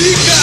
música.